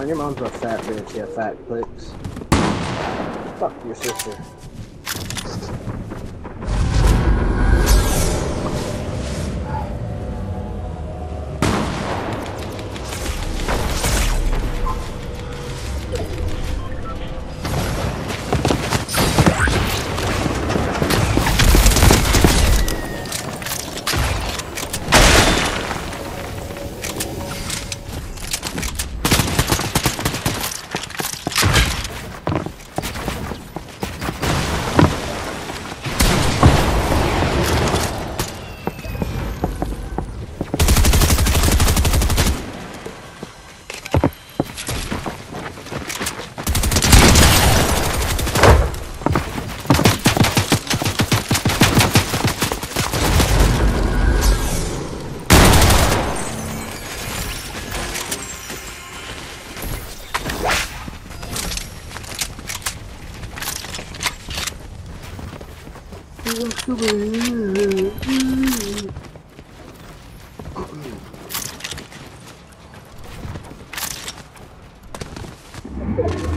mom. Your mom's a fat bitch. Yeah, fat clicks. Fuck your sister. Thank you.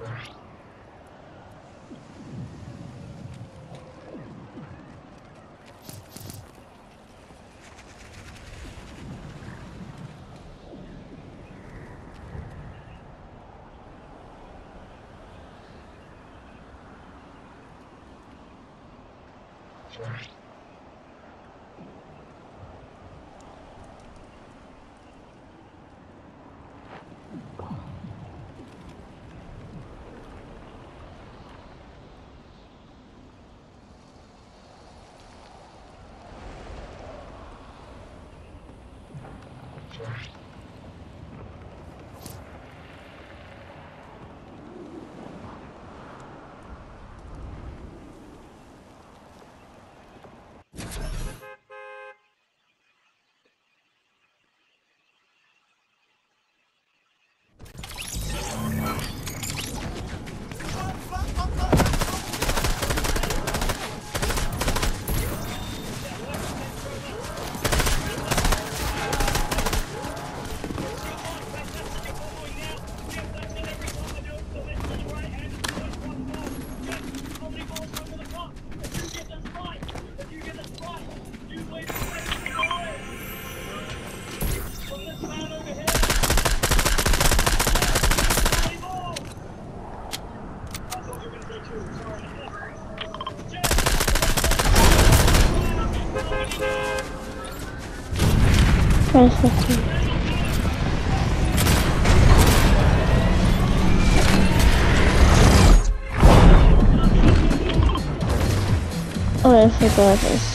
All right. Perfecto. Oh, I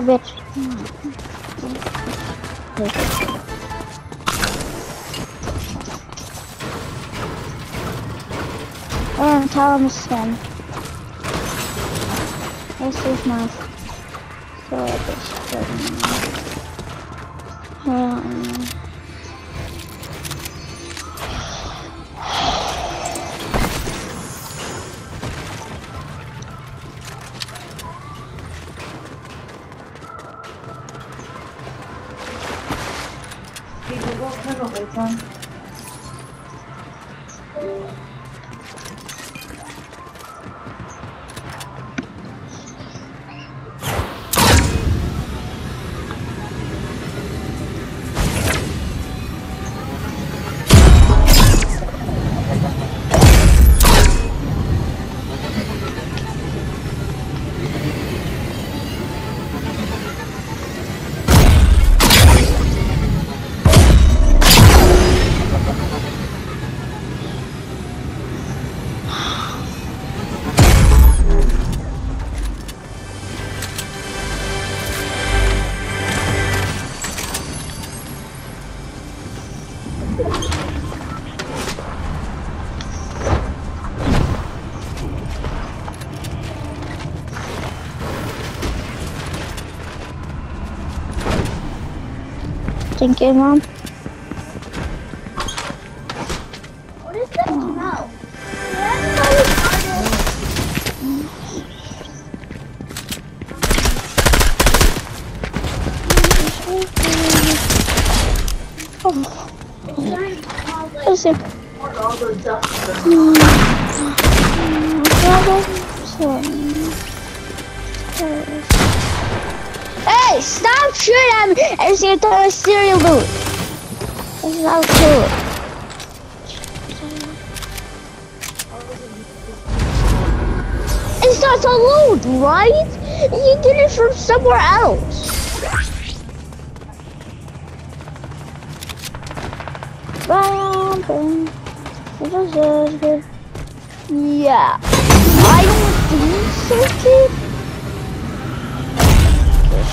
No, bitch. Oh, tell him to skin. This is my so this Um, Google thinking, Mom? What is that smell? Oh. Is it? oh, Mm. Hey, stop shooting at me! Just throw a cereal boot. This is not cool. It's not to load, right? You get it from somewhere else. Yeah. I don't think so, kid.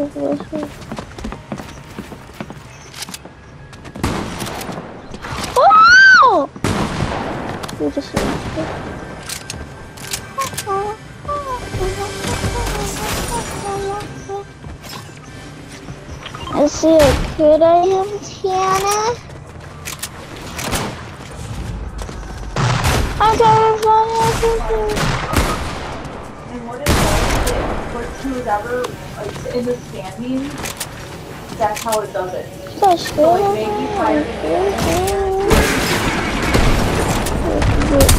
This way. Oh! You just lost it. I see a kid I am, Tiana. I'm terrified. And what is that? What two? Like, in the standing, that's how it does it. That's So, like, maybe five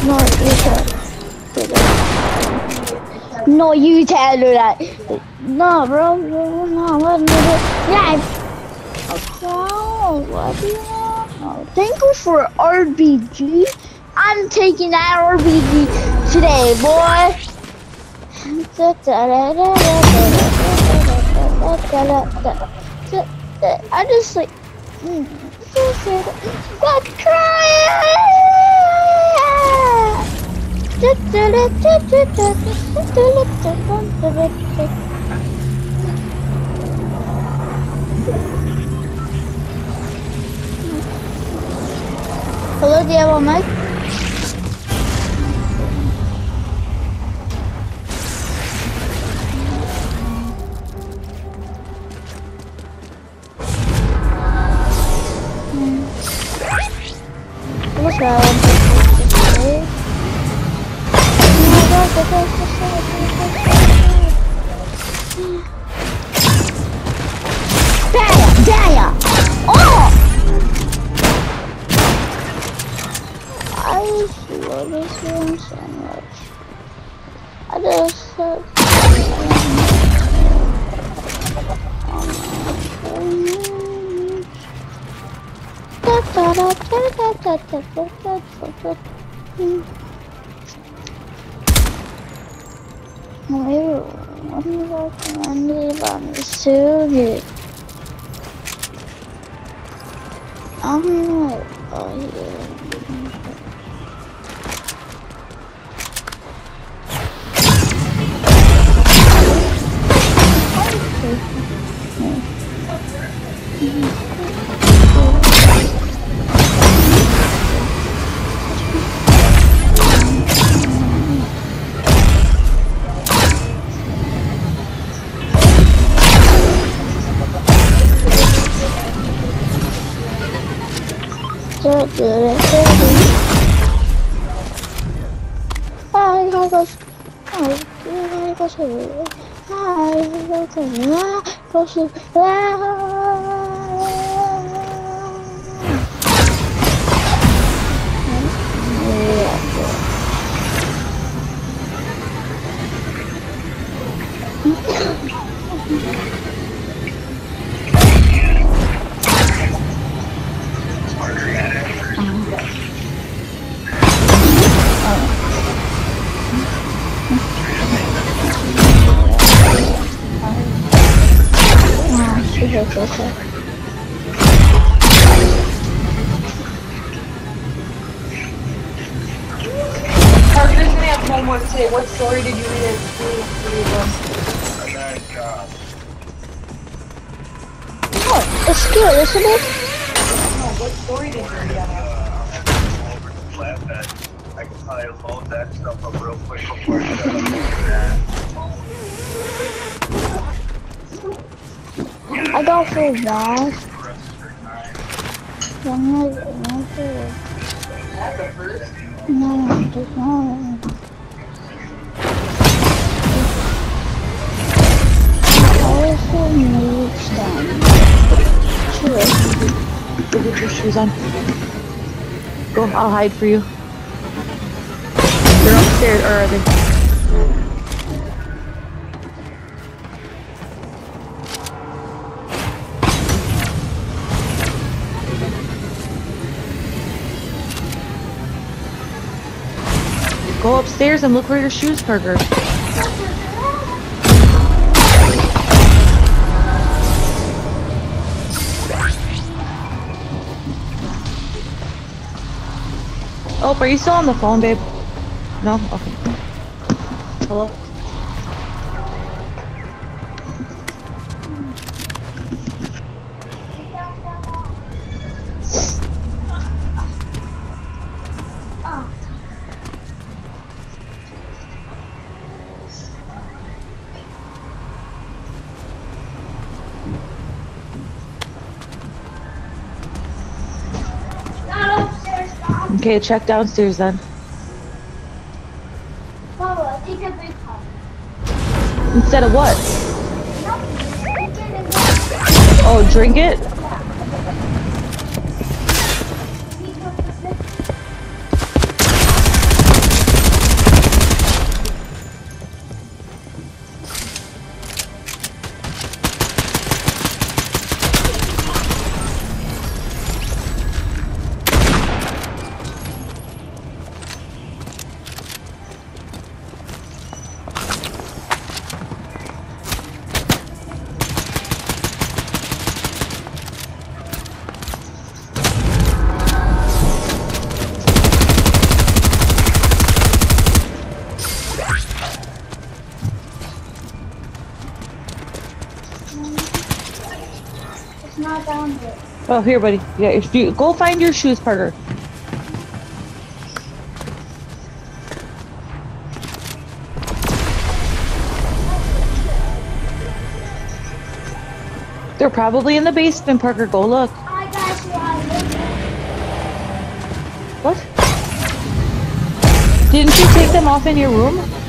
No, you can't. No, you do that. No, bro, not letting me do Yeah. No, what do you? Thank you for RBG. I'm taking that RBG today, boy. I just like. mm, But try. Hello, do you have a mic? ham sandwich. I just said. Ew, what is recommended on the suit? I'm like, oh yeah. Cosas. Ah, sí, sí. Parker's gonna have. What story did you read at school? What? It's good, isn't it? No, what story did you read. I can probably load that stuff up real quick before I I got That's the no, just one. I also need some. Sure. Go get your shoes on. Go, I'll hide for you. They're upstairs, or are they? Go upstairs and look for your shoes, Parker. Oh, are you still on the phone, babe? No? Okay. Hello? Okay, check downstairs then. Take a big. Instead of what? Oh, drink it? Oh, here, buddy. Yeah, if you go find your shoes, Parker. They're probably in the basement, Parker. Go look. I got you out of What? Didn't you take them off in your room?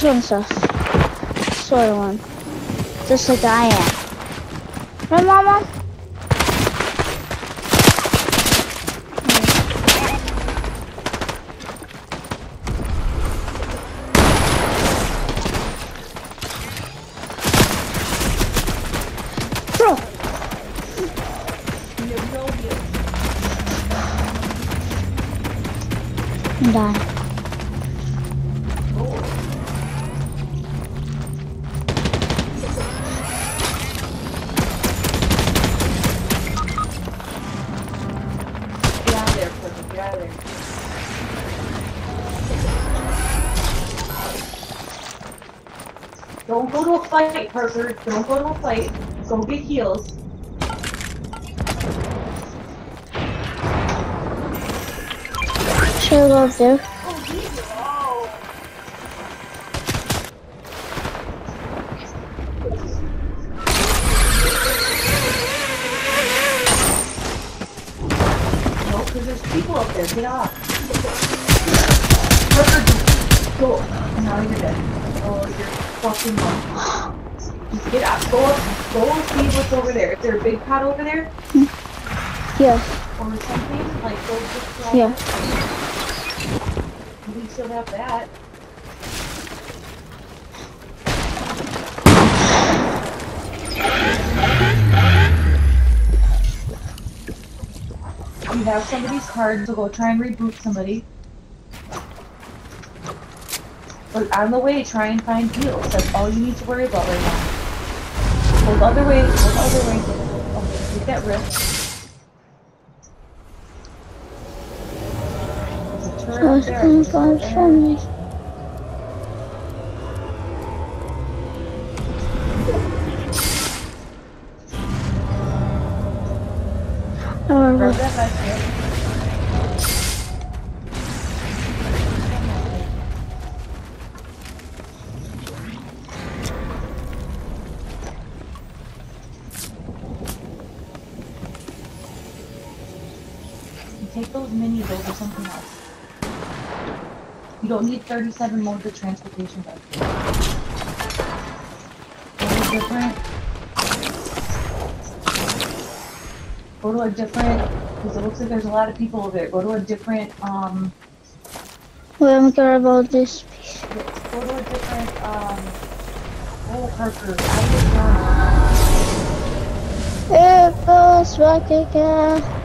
One's a sort of one. Just like I am. Right, Mama? Bro, dying. Fight, Parker. Don't go to a fight. Go get heals. Should I go up there? There's people up there. Get off. Parker, go. Now you're dead. Oh, you're fucking. Just get up. Go up. Go and see what's over there. Is there a big pot over there? Mm-hmm. Yeah, Or something? Like, just yeah. it. At have that. You have somebody's card, so go try and reboot somebody. But on the way, try and find heals. That's all you need to worry about right now. The other way, the other way. Oh, get that rift. There's a turret I up was there, those minis over something else. You don't need 37 modes of transportation back. Go to a different. Go to a different, because it looks like there's a lot of people over there. Go to a different, um, Wait, I'm care about this piece. go to a different, um, oh, Parker, out of It goes back again.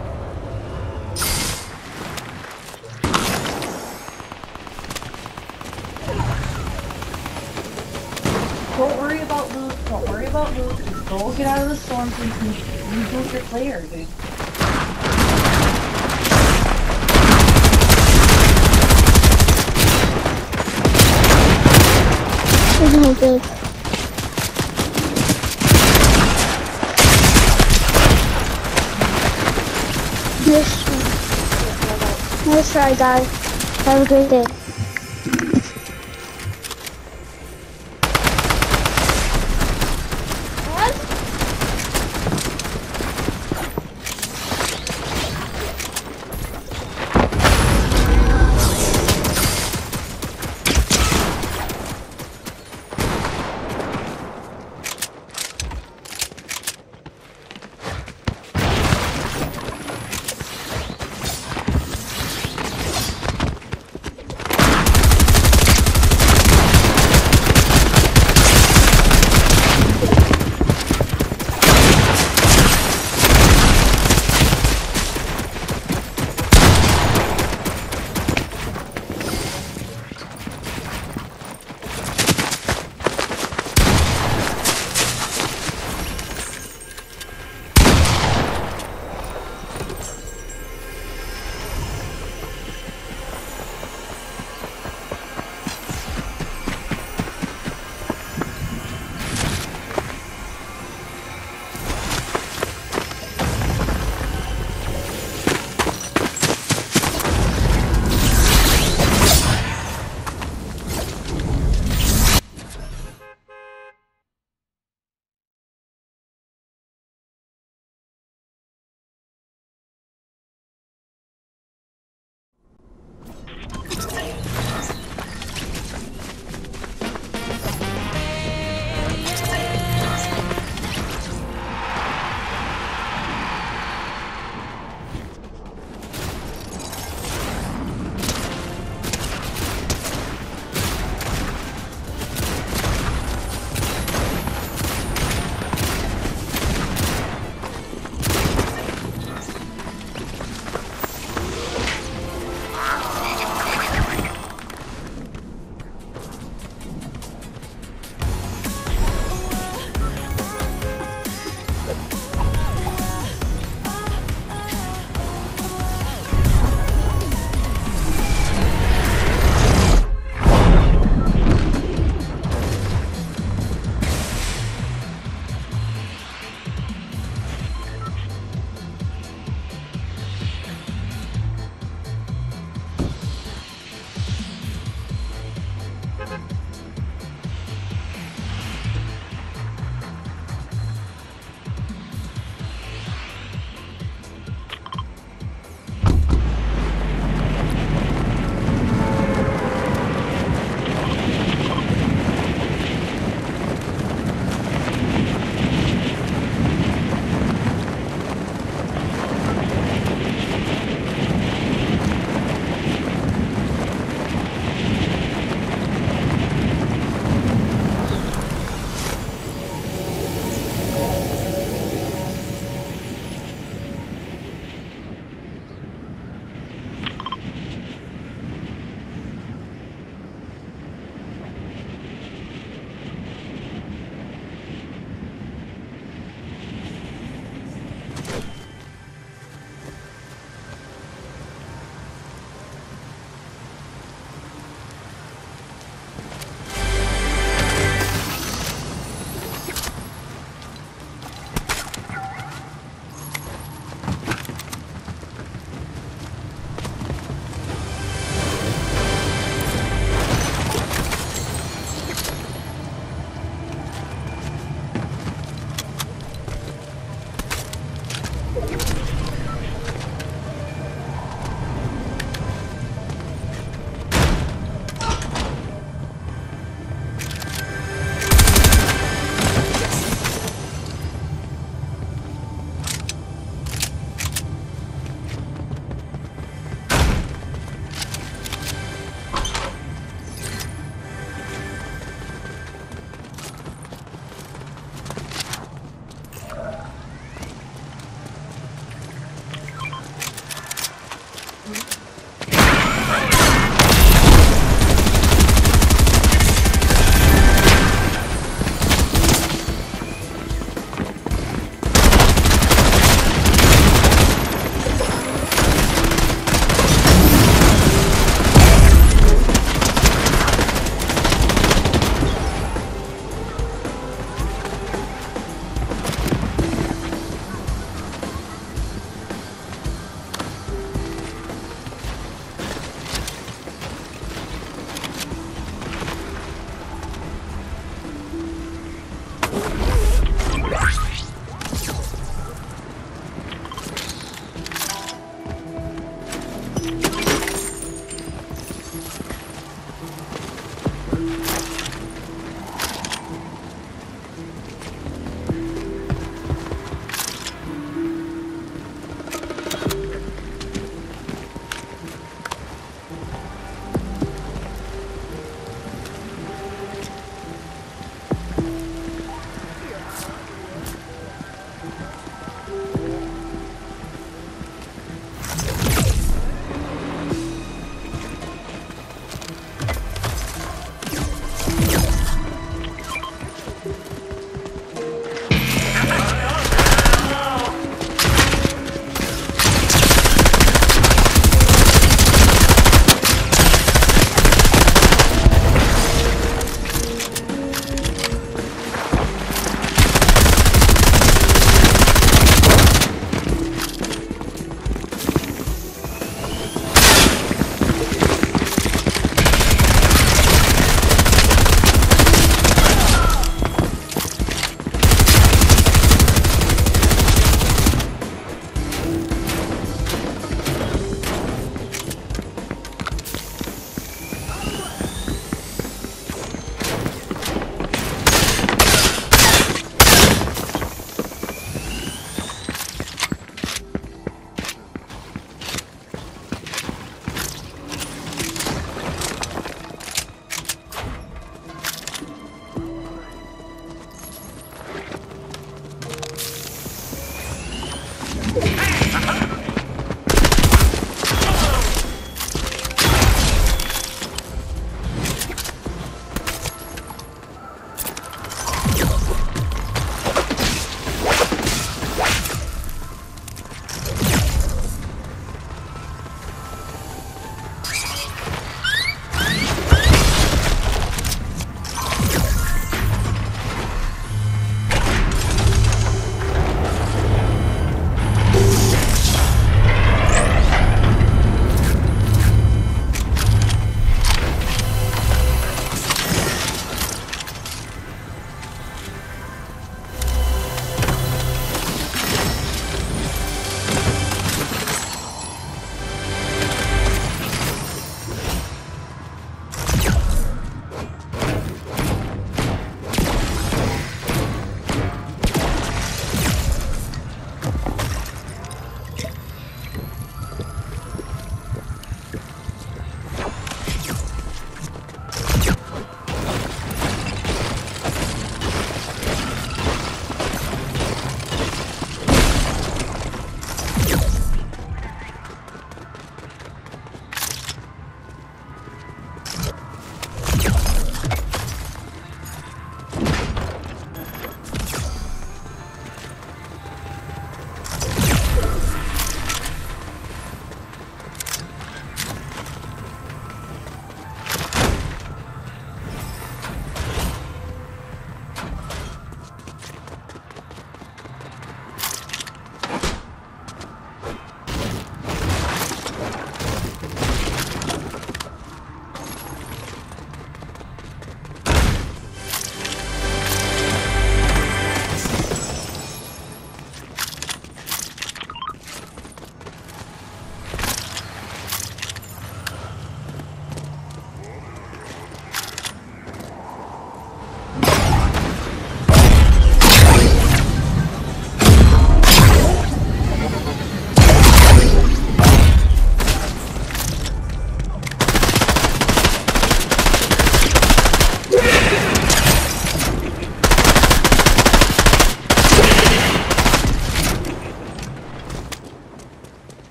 Don't worry about loot. Don't worry about loot. Go get out of the storm so you can reboot your player, dude. It's no good. Nice try, guys. Have a great day.